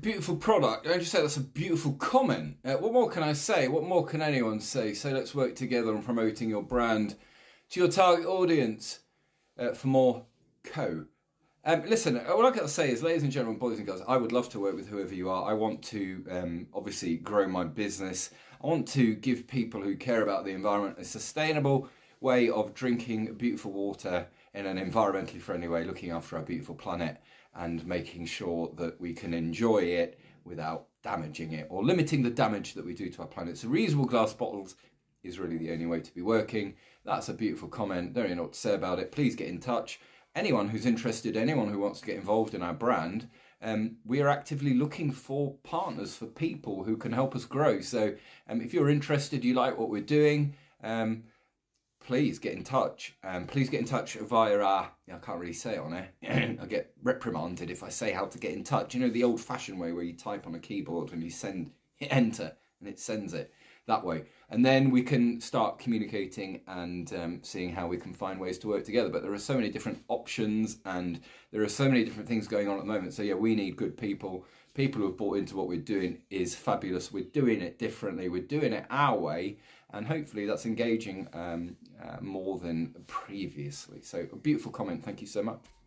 beautiful product. Don't you say that's a beautiful comment? Uh, what more can I say? What more can anyone say? So let's work together on promoting your brand to your target audience uh, for more co. Um, listen, all I've got to say is, ladies and gentlemen, boys and girls, I would love to work with whoever you are. I want to um, obviously grow my business. I want to give people who care about the environment a sustainable way of drinking beautiful water in an environmentally friendly way, looking after our beautiful planet and making sure that we can enjoy it without damaging it or limiting the damage that we do to our planet. So reusable glass bottles is really the only way to be working. That's a beautiful comment. Don't really know what to say about it. Please get in touch anyone who's interested, anyone who wants to get involved in our brand, um, we are actively looking for partners, for people who can help us grow. So um, if you're interested, you like what we're doing, um, please get in touch. Um, please get in touch via our, I can't really say on it. I get reprimanded if I say how to get in touch. You know, the old fashioned way where you type on a keyboard and you send, hit enter and it sends it that way. And then we can start communicating and um, seeing how we can find ways to work together. But there are so many different options and there are so many different things going on at the moment. So, yeah, we need good people. People who have bought into what we're doing is fabulous. We're doing it differently, we're doing it our way. And hopefully that's engaging um, uh, more than previously. So, a beautiful comment. Thank you so much.